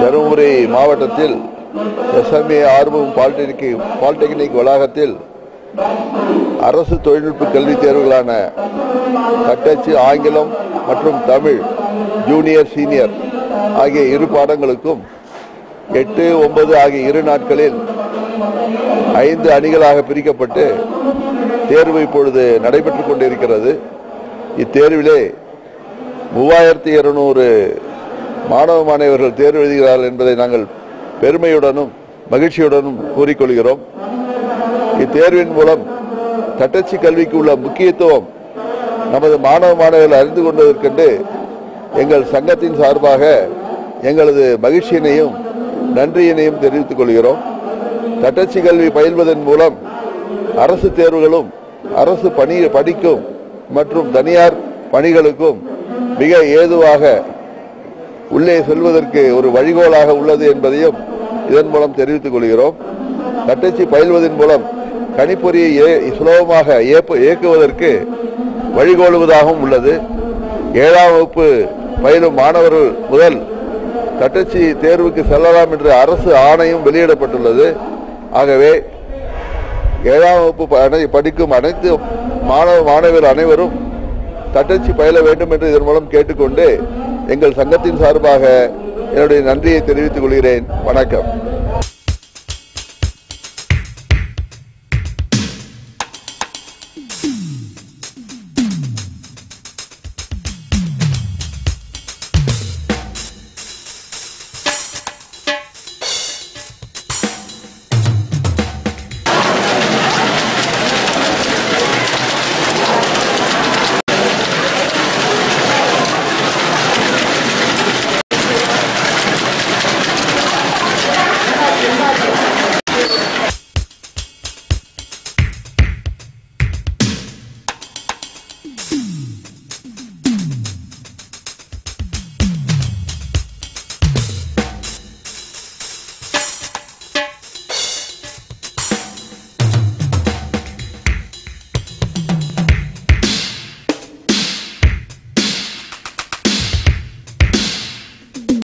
தருமபுரி மாவட்டத்தில் எஸ்எம்ஏ ஆர்வம் polytechnic polytechnic வளாகத்தில் அரசு தொழில்நுட்ப கல்வித் தேர்வுகளான தட்டச்சு ஆங்கிலம் மற்றும் தமிழ் ஜூனியர் சீனியர் ஆகிய இரு பாடங்களுக்கும் எட்டு ஒன்பது ஆகிய இரு நாட்களில் ஐந்து அணிகளாக பிரிக்கப்பட்டு தேர்வு இப்பொழுது நடைபெற்றுக் கொண்டிருக்கிறது. இத்தேர்விலே மூவாயிரத்தி இருநூறு மாணவ மாணவர்கள் தேர்வு எழுதுகிறார்கள் என்பதை நாங்கள் பெருமையுடனும் மகிழ்ச்சியுடனும் கூறிக்கொள்கிறோம். இத்தேர்வின் மூலம் தட்டச்சு கல்விக்கு உள்ள முக்கியத்துவம் நமது மாணவ மாணவர்கள் அறிந்து கொண்டதற்கென்று எங்கள் சங்கத்தின் சார்பாக எங்களது மகிழ்ச்சியினையும் நன்றியினையும் தெரிவித்துக் கொள்கிறோம். தட்டச்சு கல்வி பயில்வதன் மூலம் அரசு தேர்வுகளும் அரசு பணி படிக்கும் மற்றும் தனியார் பணிகளுக்கும் மிக ஏதுவாக உள்ளே செல்வதற்கு ஒரு வழிகோலாக உள்ளது என்பதையும் இதன் மூலம் தெரிவித்துக் கொள்கிறோம். தட்டச்சு பயில்வதன் மூலம் கணிப்பொறியை சுலபமாக இயக்குவதற்கு வழிகோலுவதாகவும் உள்ளது. ஏழாம் வகுப்பு பயிலும் மாணவர்கள் முதல் தட்டச்சு தேர்வுக்கு செல்லலாம் என்ற அரசு ஆணையும் வெளியிடப்பட்டுள்ளது. ஆகவே ஏழாம் வகுப்பு ப- அனை- படிக்கும் அனைத்து மாணவ மாணவியர் அனைவரும் தட்டச்சு பயில வேண்டும் என்று இதன் மூலம் கேட்டுக்கொண்டு எங்கள் சங்கத்தின் சார்பாக என்னுடைய நன்றியை தெரிவித்துக் கொள்கிறேன். வணக்கம்.